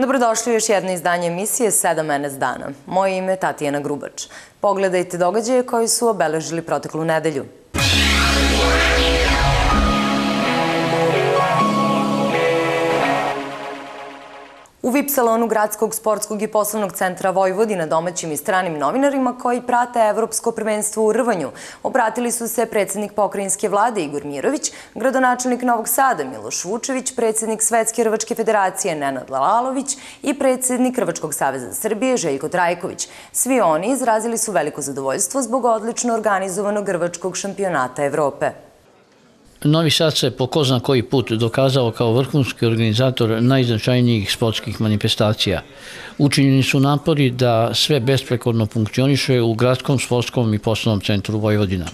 Dobrodošli u još jedno izdanje emisije 7 NS dana. Moje ime je Tatijana Grubač. Pogledajte događaje koji su obeležili proteklu nedelju. U VIP salonu Gradskog sportskog i poslovnog centra Vojvodina domaćim i stranim novinarima koji prate Evropsko prvenstvo u rvanju obratili su se predsednik pokrajinske vlade Igor Mirović, gradonačelnik Novog Sada Miloš Vučević, predsednik Svetske rvačke federacije Nenad Lalalović i predsednik Rvačkog saveza Srbije Željko Trajković. Svi oni izrazili su veliko zadovoljstvo zbog odlično organizovanog rvačkog šampionata Evrope. Novi Sad se po ko zna koji put dokazao kao vrhunski organizator najznačajnijih sportskih manifestacija. Učinjeni su napori da sve besprekorno funkcioniše u gradskom sportskom i poslovnom centru Vojvodina.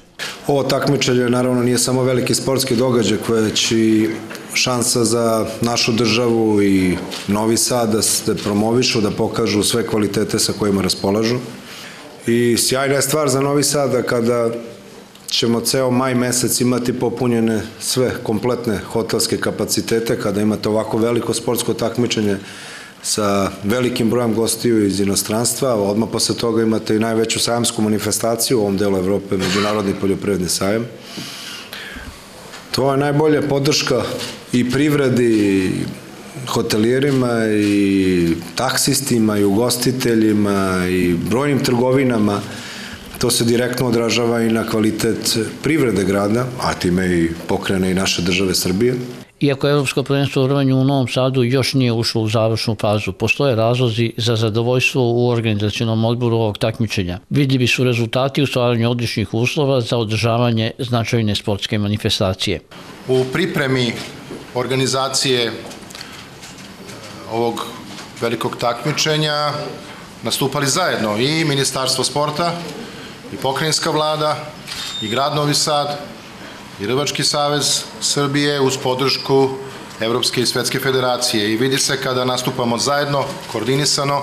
Ovo takmičenje naravno nije samo veliki sportski događaj, već i šansa za našu državu i Novi Sad da se promovišu, da pokažu sve kvalitete sa kojima raspolažu. I sjajna je stvar za Novi Sad da kada ćemo ceo maj mesec imati popunjene sve kompletne hotelske kapacitete kada imate ovako veliko sportsko takmičenje sa velikim brojem gostiju iz inostranstva, odmah posle toga imate i najveću sajamsku manifestaciju u ovom delu Evrope, Međunarodni poljoprivredni sajam. To je najbolja podrška i privredi, i hotelijerima, i taksistima, i ugostiteljima, i brojnim trgovinama, To se direktno odražava i na kvalitet privrede grada, a time i pokrene i naše države Srbije. Iako Evropsko prvenstvo u rvanju u Novom Sadu još nije ušlo u završnu fazu, postoje razlozi za zadovoljstvo u organizacijonom odboru ovog takmičenja. Vidljivi su rezultati u stvaranju odličnih uslova za održavanje značajne sportske manifestacije. U pripremi organizacije ovog velikog takmičenja nastupali zajedno i Ministarstvo sporta, i pokrajinska vlada, i grad Novi Sad, i Rvački savez Srbije uz podršku Evropske i Svetske federacije i vidi se kada nastupamo zajedno, koordinisano,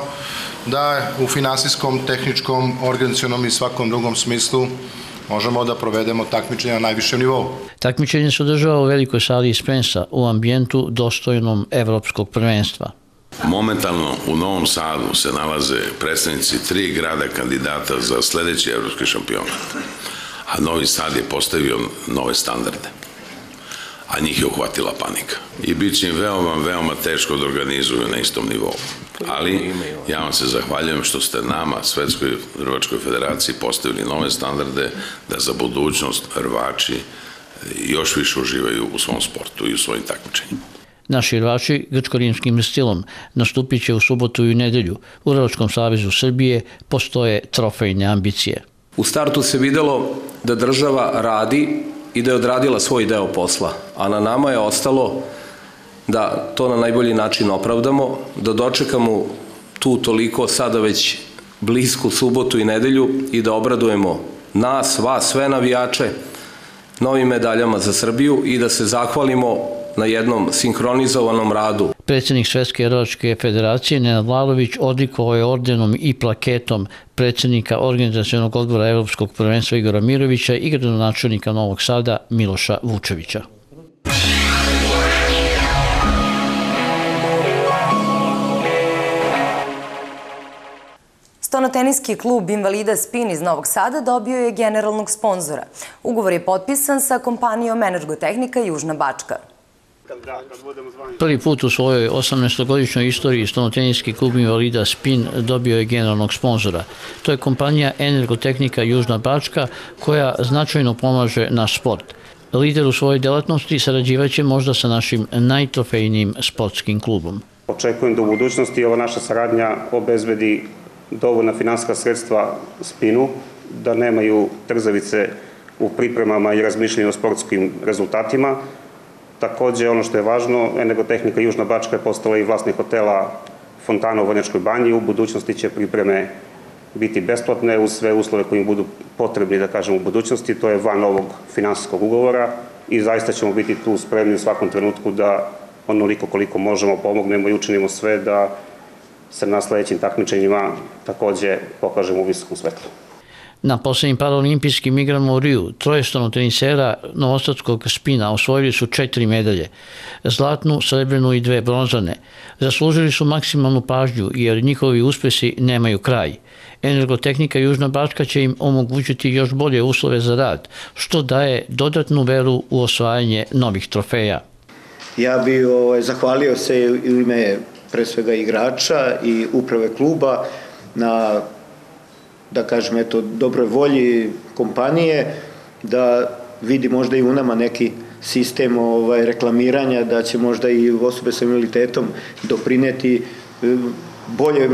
da u finansijskom, tehničkom, organizacionom i svakom drugom smislu možemo da provedemo takmičenje na najvišem nivou. Takmičenje se održava u velikoj sali Spensa u ambijentu dostojnom evropskog prvenstva. Momentalno u Novom Sadu se nalaze predstavnici tri grada kandidata za sledeći evropski šampionat, a Novi Sad je postavio nove standarde a njih je uhvatila panika. I bit će im veoma, veoma teško da organizuju na istom nivou. Ali ja vam se zahvaljujem što ste nama, Svetskoj Hrvačkoj federaciji, postavili nove standarde da za budućnost Hrvači još više uživaju u svom sportu i u svojim takmičenjima. Naši rvači grčko-rimskim stilom nastupit će u subotu i nedelju. U Rvačkom savezu Srbije postoje trofejne ambicije. U startu se videlo da država radi i da je odradila svoj deo posla, a na nama je ostalo da to na najbolji način opravdamo, da dočekamo tu toliko sada već blisku subotu i nedelju i da obradujemo nas, vas, sve navijače novim medaljama za Srbiju i da se zahvalimo na jednom sinhronizovanom radu. Predsednik Svetske Rovačke federacije Nenad Lalović odlikovao je ordenom i plaketom predsednika organizacijonog odbora Evropskog prvenstva Igora Mirovića i gradonačelnika Novog Sada Miloša Vučevića. Stonoteniski klub Invalida Spin iz Novog Sada dobio je generalnog sponzora. Ugovor je potpisan sa kompanijom Energotehnika Južna Bačka. Prvi put u svojoj 18-godišnjoj istoriji stonoteniski klub invalida Spin dobio je generalnog sponzora. To je kompanija Energotehnika Južna Bačka koja značajno pomaže naš sport. Lider u svojoj delatnosti sarađivaće možda sa našim najtrofejnijim sportskim klubom. Očekujem da u budućnosti ova naša saradnja obezbedi dovoljna finanska sredstva Spinu, da nemaju trzavice u pripremama i razmišljanju o sportskim rezultatima, Takođe, ono što je važno, Energotehnika Južna Bačka je postala i vlasnik hotela Fontana u Vanjačkoj banji. U budućnosti će pripreme biti besplatne uz sve uslove koji im budu potrebni, da kažem, u budućnosti. To je van ovog finansijskog ugovora i zaista ćemo biti tu spremni u svakom trenutku da onoliko koliko možemo pomognemo i učinimo sve da se na sledećim takmičenjima takođe pokažemo u visokom svetlu. Na poslednjim paralimpijskim igrama u Riju, trojestano tenisera novostatskog spina osvojili su četiri medalje, zlatnu, srebrnu i dve bronzane. Zaslužili su maksimalnu pažnju jer njihovi uspesi nemaju kraj. Energotehnika Južna Bačka će im omogućiti još bolje uslove za rad, što daje dodatnu veru u osvajanje novih trofeja. Ja bi ovaj, zahvalio se u ime pre svega igrača i uprave kluba na da kažem, eto, dobroj volji kompanije, da vidi možda i u nama neki sistem ovaj, reklamiranja, da će možda i osobe sa invaliditetom doprineti e, bolje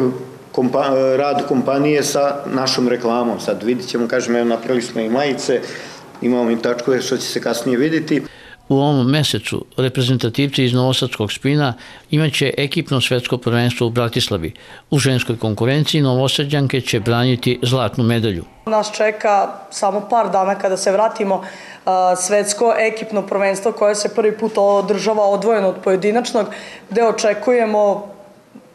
kompa, rad kompanije sa našom reklamom. Sad vidit ćemo, kažem, evo, napravili smo i majice, imamo i tačkove što će se kasnije videti. U ovom mesecu reprezentativci iz Novosadskog spina imaće ekipno svetsko prvenstvo u Bratislavi. U ženskoj konkurenciji Novosadjanke će braniti zlatnu medalju. Nas čeka samo par dana kada se vratimo svetsko ekipno prvenstvo koje se prvi put održava odvojeno od pojedinačnog, gde očekujemo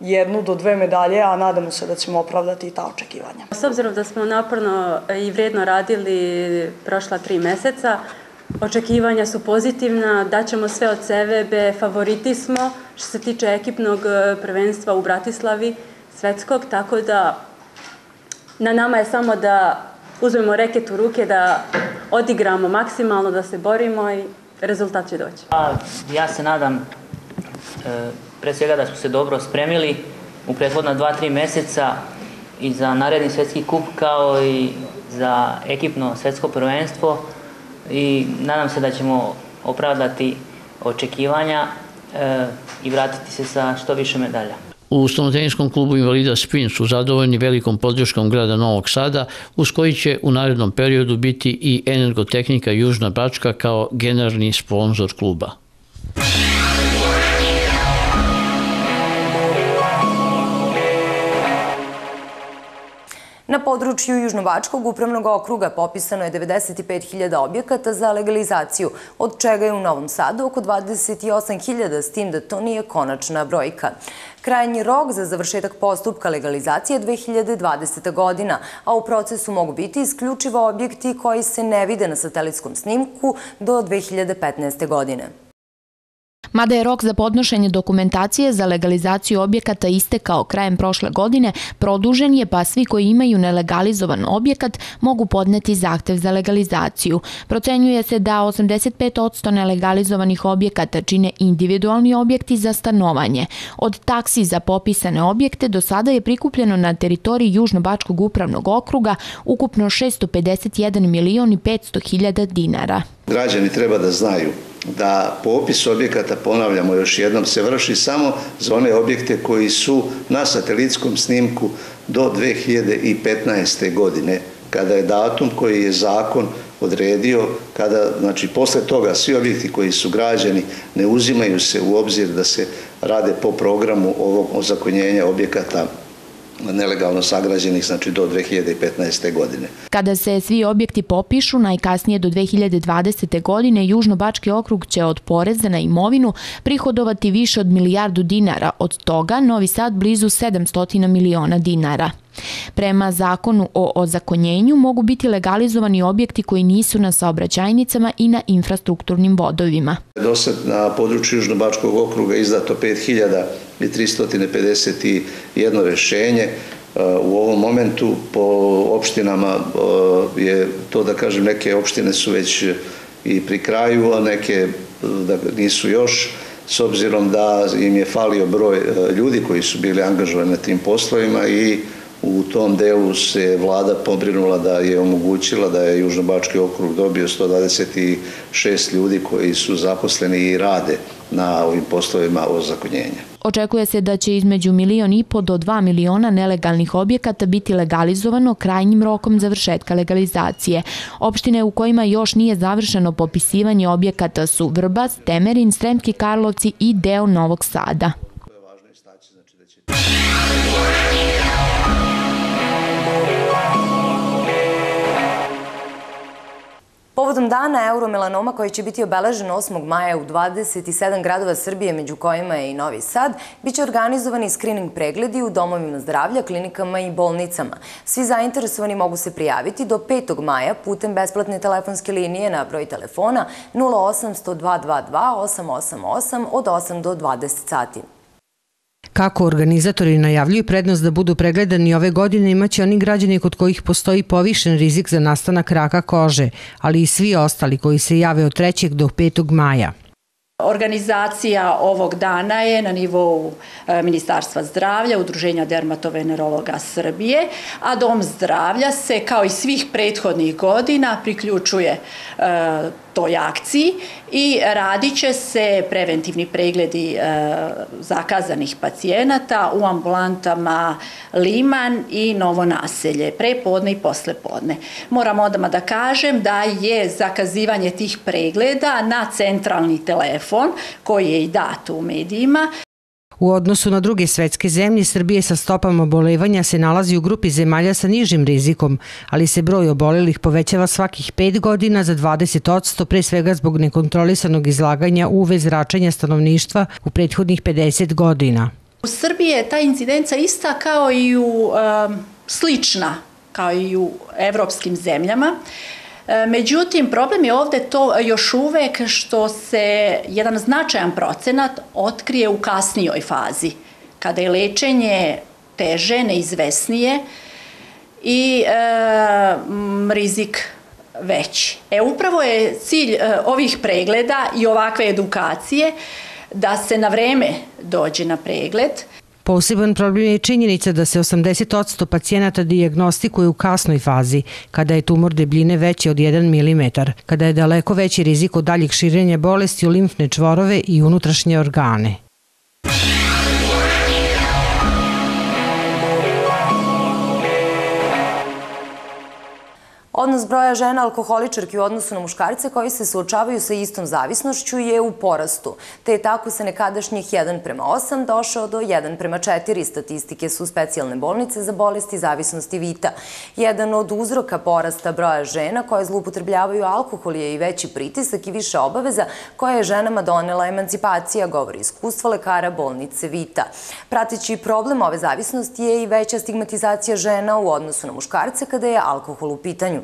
jednu do dve medalje, a nadamo se da ćemo opravdati i ta očekivanja. S obzirom da smo naporno i vredno radili prošla tri meseca, Očekivanja su pozitivna, daćemo sve od sebe, favoriti smo što se tiče ekipnog e, prvenstva u Bratislavi, svetskog, tako da na nama je samo da uzmemo reket u ruke, da odigramo maksimalno, da se borimo i rezultat će doći. Pa, ja se nadam e, pre svega da smo se dobro spremili u prethodna dva, tri meseca i za naredni svetski kup kao i za ekipno svetsko prvenstvo i nadam se da ćemo opravdati očekivanja e, i vratiti se sa što više medalja. U stonoteničkom klubu invalida Spin su zadovoljni velikom podrškom grada Novog Sada, uz koji će u narednom periodu biti i energotehnika Južna Bačka kao generalni sponsor kluba. Na području Južnovačkog upravnog okruga popisano je 95.000 objekata za legalizaciju, od čega je u Novom Sadu oko 28.000, s tim da to nije konačna brojka. Krajnji rok za završetak postupka legalizacije je 2020. godina, a u procesu mogu biti isključivo objekti koji se ne vide na satelitskom snimku do 2015. godine. Mada je rok za podnošenje dokumentacije za legalizaciju objekata istekao krajem prošle godine, produžen je pa svi koji imaju nelegalizovan objekat mogu podneti zahtev za legalizaciju. Procenjuje se da 85% nelegalizovanih objekata čine individualni objekti za stanovanje. Od taksi za popisane objekte do sada je prikupljeno na teritoriji Južno-Bačkog upravnog okruga ukupno 651 milion i 500 hiljada dinara. Građani treba da znaju da popis objekata, ponavljamo još jednom, se vrši samo za one objekte koji su na satelitskom snimku do 2015. godine, kada je datum koji je zakon odredio, kada, znači, posle toga svi objekti koji su građani ne uzimaju se u obzir da se rade po programu ovog ozakonjenja objekata nelegalno sagrađenih, znači do 2015. godine. Kada se svi objekti popišu, najkasnije do 2020. godine, Južno-Bački okrug će od poreza na imovinu prihodovati više od milijardu dinara, od toga Novi Sad blizu 700 miliona dinara. Prema zakonu o ozakonjenju mogu biti legalizovani objekti koji nisu na saobraćajnicama i na infrastrukturnim vodovima. Do sad na području Južnobačkog okruga izdato 5351 rešenje, U ovom momentu po opštinama je to da kažem neke opštine su već i pri kraju, a neke da nisu još s obzirom da im je falio broj ljudi koji su bili angažovani na tim poslovima i U tom delu se vlada pobrinula da je omogućila da je Južnobački okrug dobio 126 ljudi koji su zaposleni i rade na ovim poslovima ozakonjenja. Očekuje se da će između milion i po do 2 miliona nelegalnih objekata biti legalizovano krajnjim rokom završetka legalizacije. Opštine u kojima još nije završeno popisivanje objekata su Vrbas, Temerin, Sremski Karlovci i deo Novog Sada. Povodom dana euromelanoma koji će biti obeležen 8. maja u 27 gradova Srbije, među kojima je i Novi Sad, biće organizovani screening pregledi u domovima zdravlja, klinikama i bolnicama. Svi zainteresovani mogu se prijaviti do 5. maja putem besplatne telefonske linije na broj telefona 0800 222 888 od 8 do 20 sati. Kako organizatori najavljuju prednost da budu pregledani ove godine imaće oni građani kod kojih postoji povišen rizik za nastanak raka kože, ali i svi ostali koji se jave od 3. do 5. maja. Organizacija ovog dana je na nivou e, Ministarstva zdravlja, Udruženja dermatovenerologa Srbije, a Dom zdravlja se kao i svih prethodnih godina priključuje e, toj akciji i radit će se preventivni pregledi e, zakazanih pacijenata u ambulantama Liman i Novo naselje, prepodne i poslepodne. Moram odmah da kažem da je zakazivanje tih pregleda na centralni telefon koji je i dat u medijima U odnosu na druge svetske zemlje, Srbije sa stopama obolevanja se nalazi u grupi zemalja sa nižim rizikom, ali se broj obolelih povećava svakih 5 godina za 20 pre svega zbog nekontrolisanog izlaganja UV zračenja stanovništva u prethodnih 50 godina. U Srbiji je ta incidenca ista kao i u um, slična kao i u evropskim zemljama. E, međutim, problem je ovde to još uvek što se jedan značajan procenat otkrije u kasnijoj fazi, kada je lečenje teže, neizvesnije i e, rizik veći. E, upravo je cilj e, ovih pregleda i ovakve edukacije da se na vreme dođe na pregled, Poseban problem je činjenica da se 80% pacijenata diagnostikuje u kasnoj fazi, kada je tumor debljine veći od 1 mm, kada je daleko veći rizik od daljih širenja bolesti u limfne čvorove i unutrašnje organe. Odnos broja žena alkoholičarki u odnosu na muškarce koji se suočavaju sa istom zavisnošću je u porastu, te je tako sa nekadašnjih 1 prema 8 došao do 1 prema 4 statistike su specijalne bolnice za bolesti zavisnosti Vita. Jedan od uzroka porasta broja žena koje zlupotrebljavaju alkohol je i veći pritisak i više obaveza koje je ženama donela emancipacija, govori iskustvo lekara bolnice Vita. Prateći problem ove zavisnosti je i veća stigmatizacija žena u odnosu na muškarce kada je alkohol u pitanju.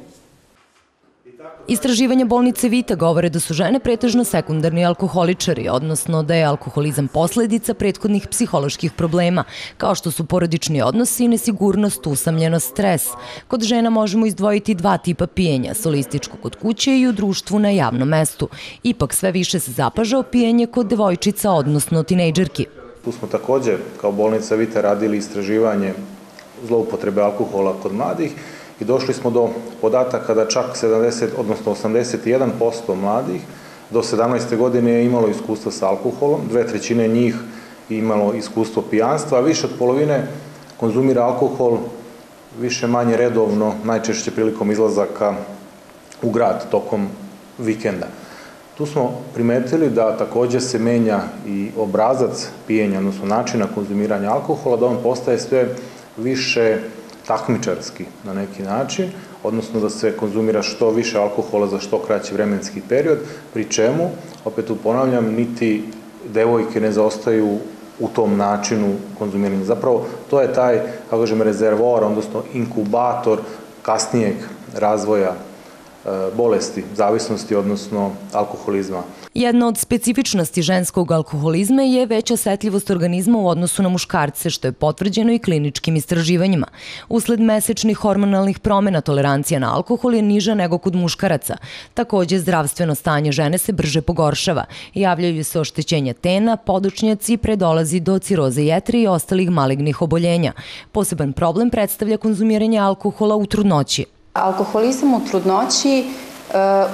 Istraživanja bolnice Vita govore da su žene pretežno sekundarni alkoholičari, odnosno da je alkoholizam posledica prethodnih psiholoških problema, kao što su porodični odnosi, nesigurnost, usamljenost, stres. Kod žena možemo izdvojiti dva tipa pijenja, solističko kod kuće i u društvu na javnom mestu. Ipak sve više se zapažao pijenje kod devojčica, odnosno tinejdžerki. Tu smo takođe kao bolnica Vita radili istraživanje zloupotrebe alkohola kod mladih i došli smo do podataka da čak 70, odnosno 81% mladih do 17. godine je imalo iskustva sa alkoholom, dve trećine njih imalo iskustvo pijanstva, a više od polovine konzumira alkohol više manje redovno, najčešće prilikom izlazaka u grad tokom vikenda. Tu smo primetili da takođe se menja i obrazac pijenja, odnosno načina konzumiranja alkohola, da on postaje sve više takmičarski na neki način, odnosno da se konzumira što više alkohola za što kraći vremenski period, pri čemu, opet tu ponavljam, niti devojke ne zaostaju u tom načinu konzumiranja. Zapravo, to je taj, kako kažem, rezervoar, odnosno inkubator kasnijeg razvoja bolesti, zavisnosti, odnosno alkoholizma. Jedna od specifičnosti ženskog alkoholizma je veća osetljivost organizma u odnosu na muškarce, što je potvrđeno i kliničkim istraživanjima. Usled mesečnih hormonalnih promena tolerancija na alkohol je niža nego kod muškaraca. Takođe, zdravstveno stanje žene se brže pogoršava. Javljaju se oštećenja tena, podočnjaci, predolazi do ciroze jetre i ostalih malignih oboljenja. Poseban problem predstavlja konzumiranje alkohola u trudnoći. Alkoholizam u trudnoći e,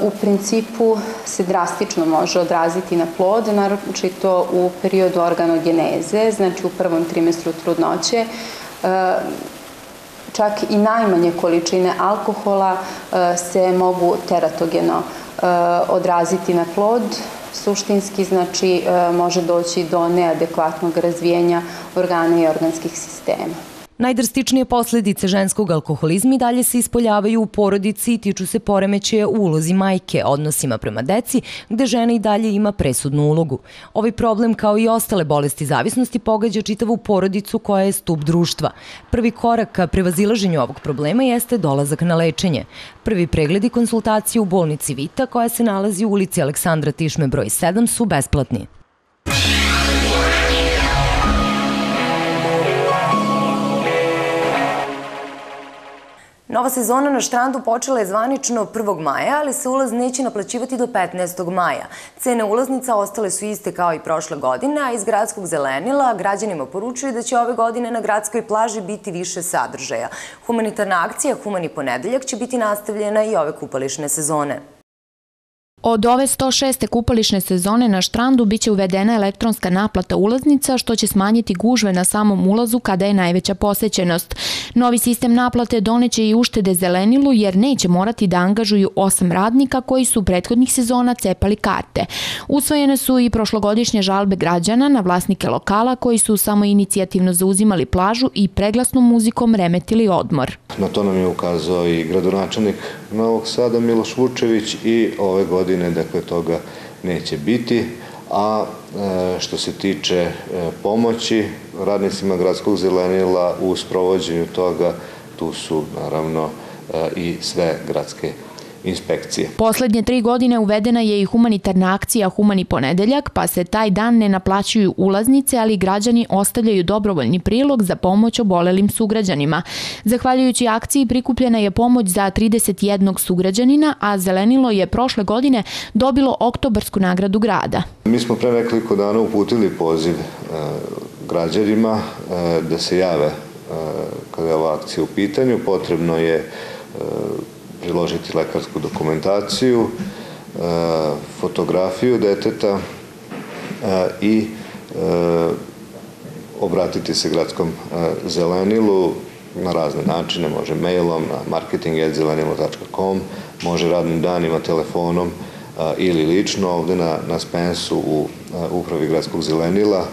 u principu se drastično može odraziti na plod, naročito u periodu organogeneze, znači u prvom trimestru trudnoće. E, čak i najmanje količine alkohola e, se mogu teratogeno odraziti na plod, suštinski znači može doći do neadekvatnog razvijenja organa i organskih sistema. Najdrastičnije posledice ženskog alkoholizma i dalje se ispoljavaju u porodici i tiču se poremećaja u ulozi majke, odnosima prema deci, gde žena i dalje ima presudnu ulogu. Ovaj problem, kao i ostale bolesti zavisnosti, pogađa čitavu porodicu koja je stup društva. Prvi korak ka prevazilaženju ovog problema jeste dolazak na lečenje. Prvi pregled i konsultacije u bolnici Vita, koja se nalazi u ulici Aleksandra Tišme broj 7, su besplatni. Nova sezona na štrandu počela je zvanično 1. maja, ali se ulaz neće naplaćivati do 15. maja. Cene ulaznica ostale su iste kao i prošle godine, a iz gradskog zelenila građanima poručuju da će ove godine na gradskoj plaži biti više sadržaja. Humanitarna akcija Humani ponedeljak će biti nastavljena i ove kupališne sezone. Od ove 106. kupališne sezone na štrandu biće uvedena elektronska naplata ulaznica, što će smanjiti gužve na samom ulazu kada je najveća posećenost. Novi sistem naplate doneće i uštede zelenilu, jer neće morati da angažuju osam radnika koji su prethodnih sezona cepali karte. Usvojene su i prošlogodišnje žalbe građana na vlasnike lokala koji su samo inicijativno zauzimali plažu i preglasnom muzikom remetili odmor. Na to nam je ukazao i gradonačelnik Novog Sada Miloš Vučević i ove godine dakle toga neće biti. A e, što se tiče e, pomoći radnicima gradskog zelenila u sprovođenju toga tu su naravno e, i sve gradske inspekcije. Poslednje tri godine uvedena je i humanitarna akcija Humani ponedeljak, pa se taj dan ne naplaćuju ulaznice, ali građani ostavljaju dobrovoljni prilog za pomoć obolelim sugrađanima. Zahvaljujući akciji prikupljena je pomoć za 31 sugrađanina, a Zelenilo je prošle godine dobilo oktobarsku nagradu grada. Mi smo pre nekoliko dana uputili poziv e, građanima e, da se jave e, kada je ova akcija u pitanju. Potrebno je priložiti lekarsku dokumentaciju, e, fotografiju deteta e, i e, obratiti se gradskom zelenilu na razne načine, može mailom na marketing.zelenilo.com, može radnim danima, telefonom ili lično ovde na, na Spensu u upravi gradskog zelenila,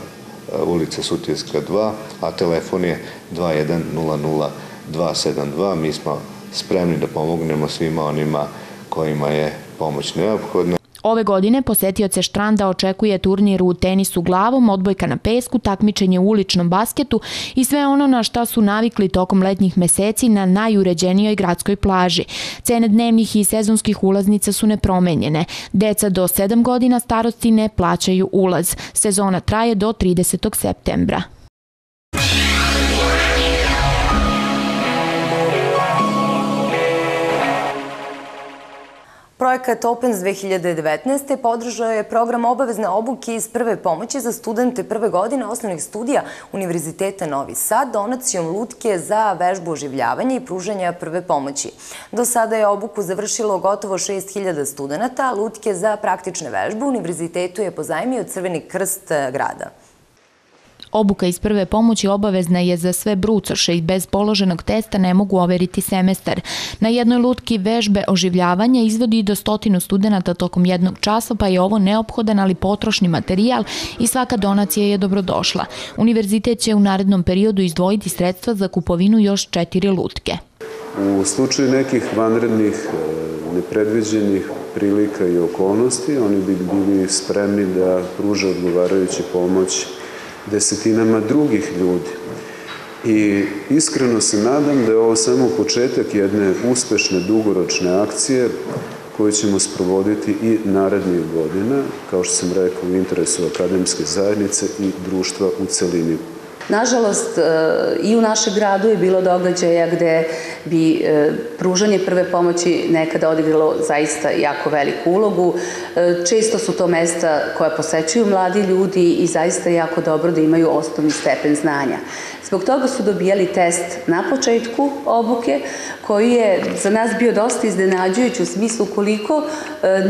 ulica Sutijevska 2, a telefon je 2100 272. Mi smo spremni da pomognemo svima onima kojima je pomoć neophodna. Ove godine posetioce Štranda očekuje turnir u tenisu glavom, odbojka na pesku, takmičenje u uličnom basketu i sve ono na šta su navikli tokom letnjih meseci na najuređenijoj gradskoj plaži. Cene dnevnih i sezonskih ulaznica su nepromenjene. Deca do 7 godina starosti ne plaćaju ulaz. Sezona traje do 30. septembra. Projekat Opens 2019. podržao je program obavezne obuke iz prve pomoći za studente prve godine osnovnih studija Univerziteta Novi Sad donacijom lutke za vežbu oživljavanja i pružanja prve pomoći. Do sada je obuku završilo gotovo 6000 studenta, lutke za praktične vežbe Univerzitetu je pozajmio Crveni krst grada. Obuka iz prve pomoći obavezna je za sve brucoše i bez položenog testa ne mogu overiti semestar. Na jednoj lutki vežbe oživljavanja izvodi do stotinu studenta tokom jednog časa, pa je ovo neophodan ali potrošni materijal i svaka donacija je dobrodošla. Univerzitet će u narednom periodu izdvojiti sredstva za kupovinu još četiri lutke. U slučaju nekih vanrednih, e, nepredviđenih prilika i okolnosti, oni bi bili spremni da pruže odgovarajuću pomoć desetinama drugih ljudi. I iskreno se nadam da je ovo samo početak jedne uspešne dugoročne akcije koju ćemo sprovoditi i narednih godina, kao što sam rekao, u interesu akademske zajednice i društva u celini. Nažalost, e, i u našem gradu je bilo događaja gde bi e, pružanje prve pomoći nekada odigralo zaista jako veliku ulogu. E, često su to mesta koja posećuju mladi ljudi i zaista je jako dobro da imaju osnovni stepen znanja. Zbog toga su dobijali test na početku obuke, koji je za nas bio dosta iznenađujući u smislu koliko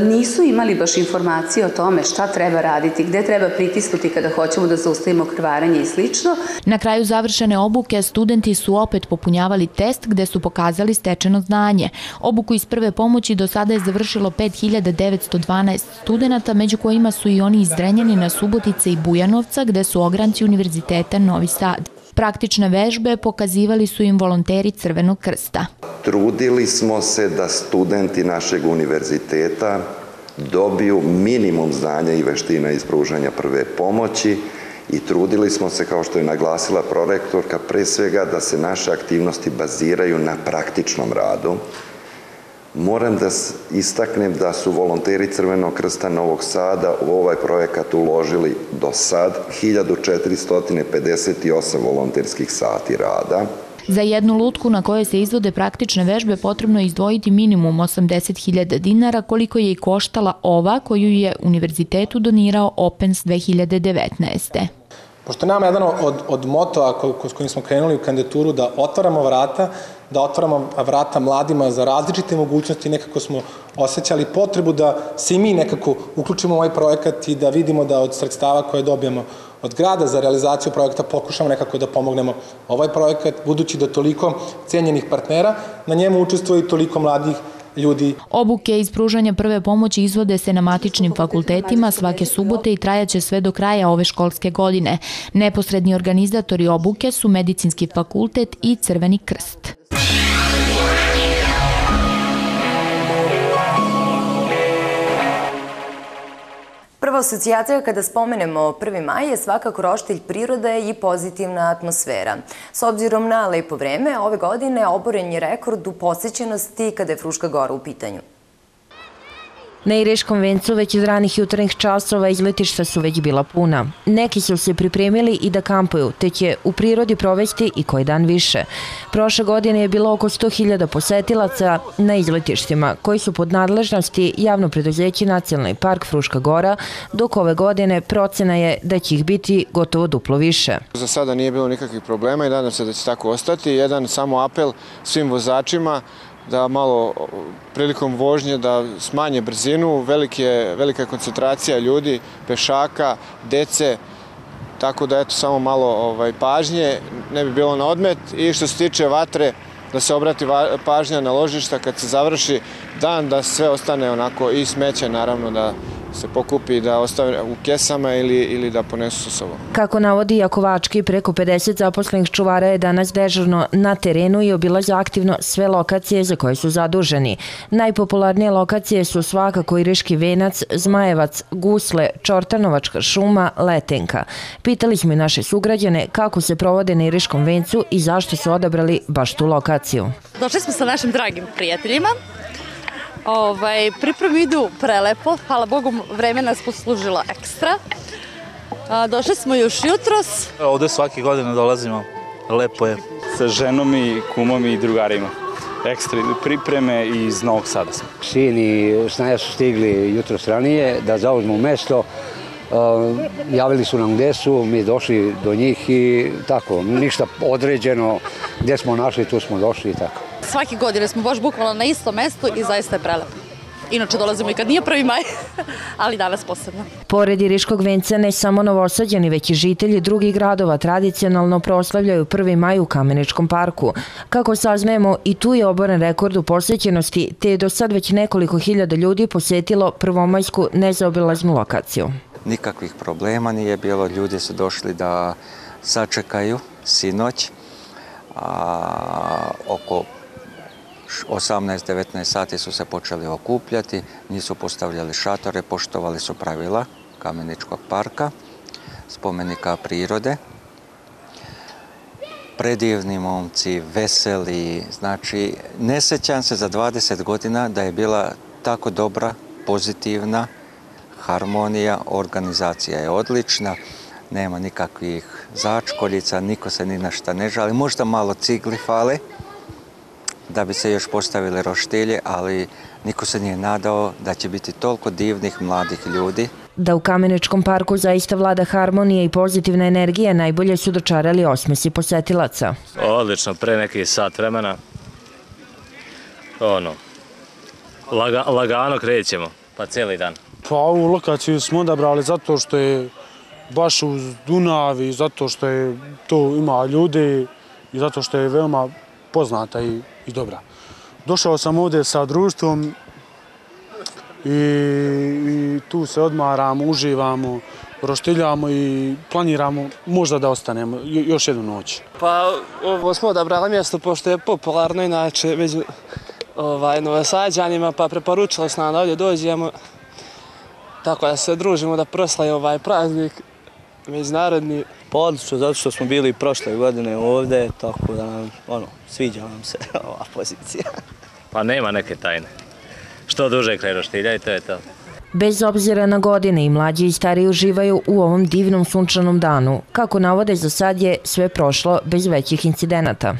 nisu imali baš informacije o tome šta treba raditi, gde treba pritisnuti kada hoćemo da zaustavimo krvarenje i slično. Na kraju završene obuke studenti su opet popunjavali test gde su pokazali stečeno znanje. Obuku iz prve pomoći do sada je završilo 5912 studenta, među kojima su i oni iz Drenjanina, Subotice i Bujanovca, gde su ogranci Univerziteta Novi Sad. Praktične vežbe pokazivali su im volonteri Crvenog krsta. Trudili smo se da studenti našeg univerziteta dobiju minimum znanja i veština iz pružanja prve pomoći i trudili smo se, kao što je naglasila prorektorka, pre svega da se naše aktivnosti baziraju na praktičnom radu. Moram da istaknem da su volonteri Crvenog krsta Novog Sada u ovaj projekat uložili do sad 1458 volonterskih sati rada. Za jednu lutku na kojoj se izvode praktične vežbe potrebno je izdvojiti minimum 80.000 dinara koliko je i koštala ova koju je univerzitetu donirao Opens 2019. Pošto nama jedan od, od motova s kojim smo krenuli u kandidaturu da otvaramo vrata, da otvaramo vrata mladima za različite mogućnosti, nekako smo osjećali potrebu da se i mi nekako uključimo u ovaj projekat i da vidimo da od sredstava koje dobijamo od grada za realizaciju projekta pokušamo nekako da pomognemo ovaj projekat, budući da toliko cenjenih partnera, na njemu učestvuje i toliko mladih ljudi. Obuke iz pružanja prve pomoći izvode se na matičnim fakultetima svake subote i trajaće sve do kraja ove školske godine. Neposredni organizatori obuke su Medicinski fakultet i Crveni krst. Prva asocijacija kada spomenemo 1. maj je svakako roštilj prirode i pozitivna atmosfera. S obzirom na lepo vreme, ove godine oboren je rekord u posjećenosti kada je Fruška gora u pitanju. Na Iriškom vencu već iz ranih jutarnjih časova izletišta su već bila puna. Neki su se pripremili i da kampuju, te će u prirodi provesti i koji dan više. Prošle godine je bilo oko 100.000 posetilaca na izletištima, koji su pod nadležnosti javno preduzeći Nacionalni park Fruška Gora, dok ove godine procena je da će ih biti gotovo duplo više. Za sada nije bilo nikakvih problema i nadam se da će tako ostati. Jedan samo apel svim vozačima da malo prilikom vožnje da smanje brzinu, velike, velika koncentracija ljudi, pešaka, dece, tako da eto samo malo ovaj, pažnje, ne bi bilo na odmet. I što se tiče vatre, da se obrati pažnja na ložišta kad se završi dan, da sve ostane onako i smeće naravno da se pokupi da ostave u kesama ili, ili da ponesu sa sobom. Kako navodi Jakovački, preko 50 zaposlenih čuvara je danas dežurno na terenu i obilaze aktivno sve lokacije za koje su zaduženi. Najpopularnije lokacije su svakako Iriški venac, Zmajevac, Gusle, Čortanovačka šuma, Letenka. Pitali smo i naše sugrađane kako se provode na Iriškom vencu i zašto su odabrali baš tu lokaciju. Došli smo sa našim dragim prijateljima Ovaj, pripremi idu prelepo, hvala Bogu vreme nas poslužilo ekstra. A, došli smo još jutros. Ovde svake godine dolazimo, lepo je. Sa ženom i kumom i drugarima. Ekstra idu pripreme i iz Novog Sada smo. Sin i snaja su stigli jutro ranije da zauzmu mesto. Uh, javili su nam gde su, mi došli do njih i tako, ništa određeno, gde smo našli, tu smo došli i tako. Svaki godine smo baš bukvalno na istom mestu i zaista je prelepo. Inače dolazimo i kad nije prvi maj, ali danas posebno. Pored Iriškog venca ne samo novosađani, već i žitelji drugih gradova tradicionalno proslavljaju prvi maj u Kameničkom parku. Kako saznajemo, i tu je oboren rekord u posjećenosti, te je do sad već nekoliko hiljada ljudi posjetilo prvomajsku nezaobilaznu lokaciju. Nikakvih problema nije bilo, ljudi su došli da sačekaju sinoć, a, oko 18-19 sati su se počeli okupljati, nisu postavljali šatore, poštovali su pravila Kameničkog parka, spomenika prirode. Predivni momci, veseli, znači ne sećam se za 20 godina da je bila tako dobra, pozitivna harmonija, organizacija je odlična, nema nikakvih začkoljica, niko se ni na šta ne žali, možda malo cigli fale, da bi se još postavili roštilje, ali niko se nije nadao da će biti toliko divnih mladih ljudi. Da u Kameničkom parku zaista vlada harmonija i pozitivna energija najbolje su dočarali osmesi posetilaca. Odlično, pre neki sat vremena. Ono, laga, lagano krećemo, pa cijeli dan. Pa ovu lokaciju smo odabrali zato što je baš uz Dunav i zato što je tu ima ljudi i zato što je veoma poznata i i dobra. Došao sam ovde sa društvom i, i tu se odmaramo, uživamo roštiljamo i planiramo možda da ostanemo još jednu noć. Pa ovo smo odabrali mjesto pošto je popularno inače među ovaj, novosađanima, pa preporučilo se nam da ovdje dođemo tako da se družimo da proslaje ovaj praznik međunarodni. Pa odlično, zato što smo bili prošle godine ovde, tako da nam, ono, sviđa nam se ova pozicija. Pa nema neke tajne. Što duže kraj roštilja i to je to. Bez obzira na godine i mlađi i stari uživaju u ovom divnom sunčanom danu. Kako navode, za sad je sve prošlo bez većih incidenata.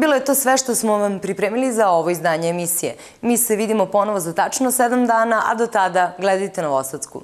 Bilo je to sve što smo vam pripremili za ovo izdanje emisije. Mi se vidimo ponovo za tačno 7 dana, a do tada gledajte Novosadsku.